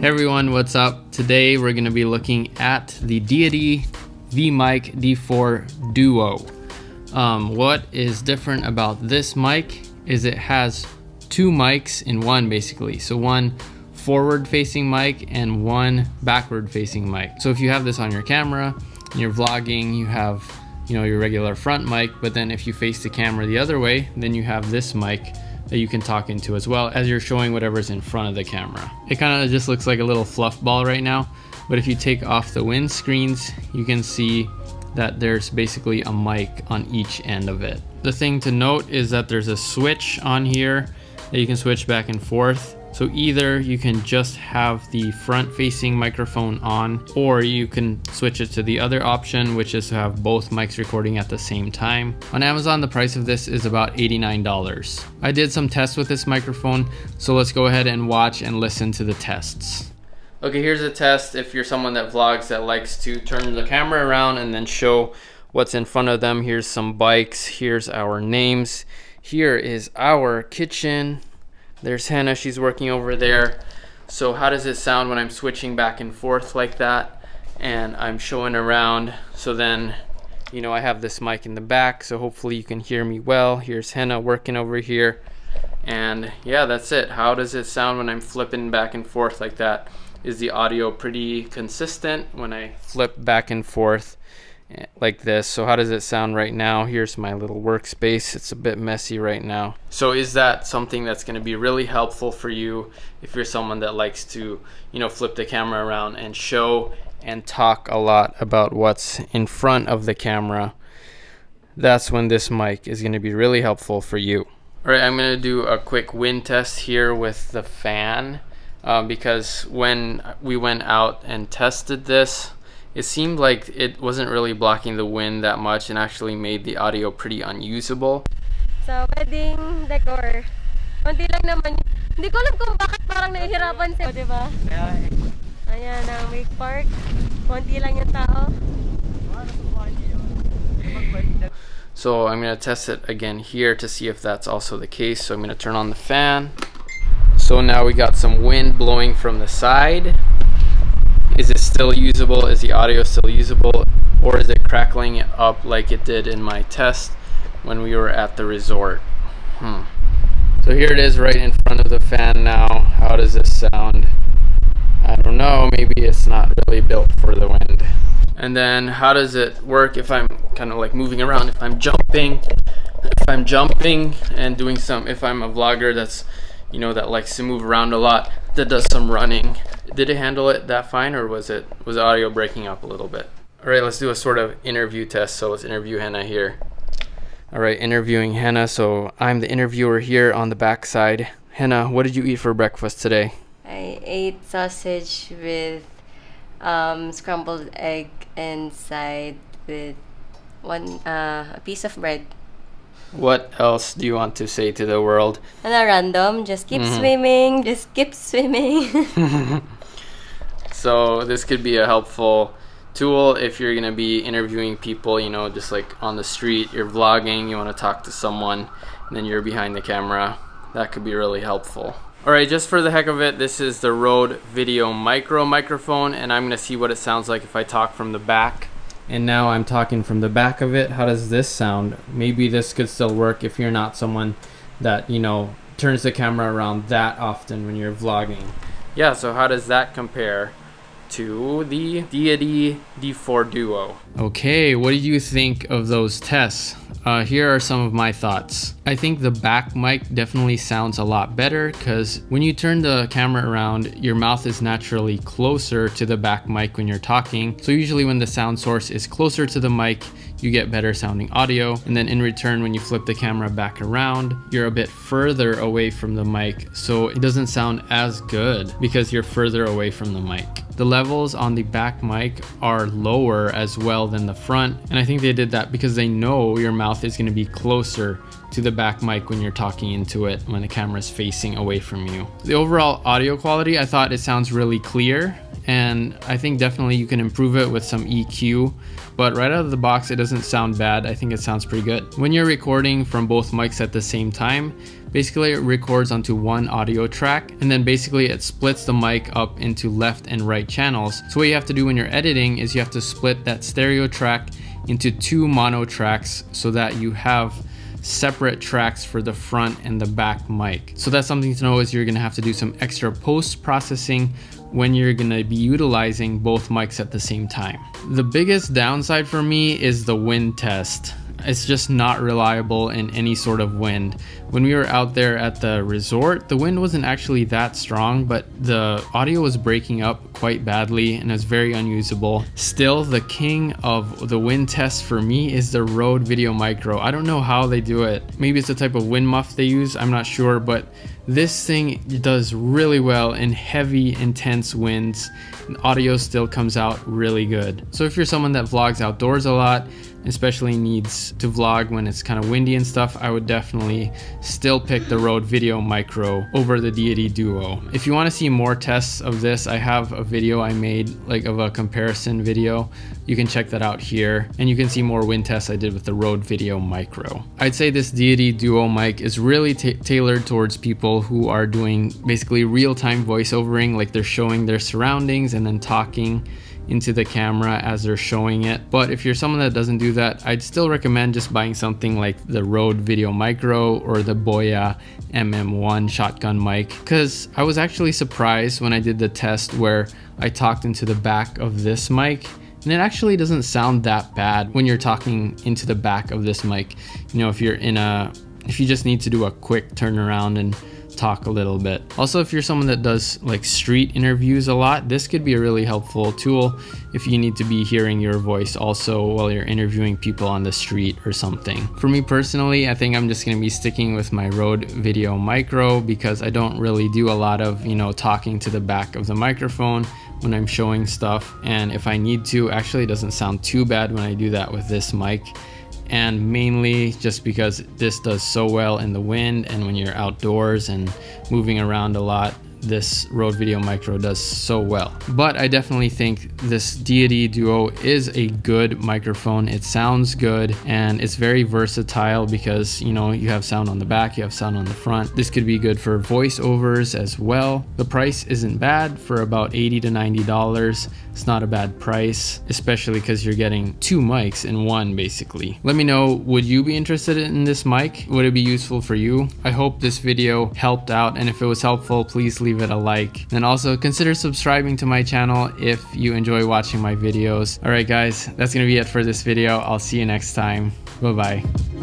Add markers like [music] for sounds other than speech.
Hey everyone, what's up? Today we're going to be looking at the Deity V-Mic D4 Duo. Um, what is different about this mic is it has two mics in one basically. So one forward facing mic and one backward facing mic. So if you have this on your camera and you're vlogging, you have you know your regular front mic, but then if you face the camera the other way, then you have this mic that you can talk into as well as you're showing whatever's in front of the camera. It kind of just looks like a little fluff ball right now, but if you take off the wind screens, you can see that there's basically a mic on each end of it. The thing to note is that there's a switch on here that you can switch back and forth so either you can just have the front facing microphone on or you can switch it to the other option which is to have both mics recording at the same time. On Amazon the price of this is about $89. I did some tests with this microphone so let's go ahead and watch and listen to the tests. Okay here's a test if you're someone that vlogs that likes to turn the camera around and then show what's in front of them. Here's some bikes, here's our names. Here is our kitchen there's Hannah, she's working over there. So how does it sound when I'm switching back and forth like that? And I'm showing around. So then, you know, I have this mic in the back, so hopefully you can hear me well. Here's Hannah working over here. And yeah, that's it. How does it sound when I'm flipping back and forth like that? Is the audio pretty consistent when I flip back and forth? Like this. So how does it sound right now? Here's my little workspace. It's a bit messy right now. So is that something that's going to be really helpful for you if you're someone that likes to, you know, flip the camera around and show and talk a lot about what's in front of the camera? That's when this mic is going to be really helpful for you. All right, I'm going to do a quick wind test here with the fan um, because when we went out and tested this, it seemed like it wasn't really blocking the wind that much and actually made the audio pretty unusable. Sa wedding decor, konti lang naman. Hindi ko alam kung bakit parang nahihirapan siya, oh, di ba? Eh. Ayan ang make park. Konti lang yung tao. So I'm going to test it again here to see if that's also the case. So I'm going to turn on the fan. So now we got some wind blowing from the side. Is it still usable? Is the audio still usable? Or is it crackling up like it did in my test when we were at the resort? Hmm. So here it is right in front of the fan now. How does this sound? I don't know, maybe it's not really built for the wind. And then how does it work if I'm kind of like moving around, if I'm jumping, if I'm jumping and doing some, if I'm a vlogger that's, you know, that likes to move around a lot, that does some running did it handle it that fine or was it was audio breaking up a little bit? All right, let's do a sort of interview test. So let's interview Hannah here. All right, interviewing Hannah. So I'm the interviewer here on the back side. Hannah, what did you eat for breakfast today? I ate sausage with um, scrambled egg inside with one uh, a piece of bread. What else do you want to say to the world? Ano, random. Just keep mm -hmm. swimming. Just keep swimming. [laughs] So this could be a helpful tool if you're gonna be interviewing people, you know, just like on the street, you're vlogging, you wanna talk to someone, and then you're behind the camera. That could be really helpful. Alright, just for the heck of it, this is the Rode Video Micro microphone, and I'm gonna see what it sounds like if I talk from the back. And now I'm talking from the back of it. How does this sound? Maybe this could still work if you're not someone that, you know, turns the camera around that often when you're vlogging. Yeah, so how does that compare? To the Deity D4 Duo. Okay, what do you think of those tests? Uh, here are some of my thoughts. I think the back mic definitely sounds a lot better because when you turn the camera around, your mouth is naturally closer to the back mic when you're talking. So usually when the sound source is closer to the mic, you get better sounding audio. And then in return, when you flip the camera back around, you're a bit further away from the mic. So it doesn't sound as good because you're further away from the mic. The levels on the back mic are lower as well than the front. And I think they did that because they know your mouth is gonna be closer to the back mic when you're talking into it when the camera is facing away from you. The overall audio quality, I thought it sounds really clear and I think definitely you can improve it with some EQ but right out of the box it doesn't sound bad I think it sounds pretty good when you're recording from both mics at the same time Basically it records onto one audio track and then basically it splits the mic up into left and right channels. So what you have to do when you're editing is you have to split that stereo track into two mono tracks so that you have separate tracks for the front and the back mic. So that's something to know is you're gonna have to do some extra post processing when you're gonna be utilizing both mics at the same time. The biggest downside for me is the wind test it's just not reliable in any sort of wind. When we were out there at the resort, the wind wasn't actually that strong, but the audio was breaking up quite badly and it's very unusable. Still, the king of the wind test for me is the Rode Video Micro. I don't know how they do it. Maybe it's the type of wind muff they use, I'm not sure, but this thing does really well in heavy, intense winds. And audio still comes out really good. So if you're someone that vlogs outdoors a lot, especially needs to vlog when it's kind of windy and stuff, I would definitely still pick the Rode Video Micro over the Deity Duo. If you want to see more tests of this, I have a video I made like of a comparison video. You can check that out here and you can see more wind tests I did with the Rode Video Micro. I'd say this Deity Duo mic is really tailored towards people who are doing basically real-time voiceovering like they're showing their surroundings and then talking into the camera as they're showing it. But if you're someone that doesn't do that, I'd still recommend just buying something like the Rode Video Micro or the Boya MM1 shotgun mic because I was actually surprised when I did the test where I talked into the back of this mic and it actually doesn't sound that bad when you're talking into the back of this mic. You know, if you're in a, if you just need to do a quick turnaround and talk a little bit. Also, if you're someone that does like street interviews a lot, this could be a really helpful tool if you need to be hearing your voice also while you're interviewing people on the street or something. For me personally, I think I'm just gonna be sticking with my Rode Video Micro because I don't really do a lot of, you know, talking to the back of the microphone when I'm showing stuff. And if I need to, actually it doesn't sound too bad when I do that with this mic and mainly just because this does so well in the wind and when you're outdoors and moving around a lot this Rode Video Micro does so well. But I definitely think this Deity Duo is a good microphone. It sounds good and it's very versatile because you know you have sound on the back, you have sound on the front. This could be good for voiceovers as well. The price isn't bad for about 80 to 90 dollars. It's not a bad price, especially because you're getting two mics in one basically. Let me know, would you be interested in this mic? Would it be useful for you? I hope this video helped out and if it was helpful, please leave it a like. And also consider subscribing to my channel if you enjoy watching my videos. Alright guys, that's gonna be it for this video. I'll see you next time. Bye bye.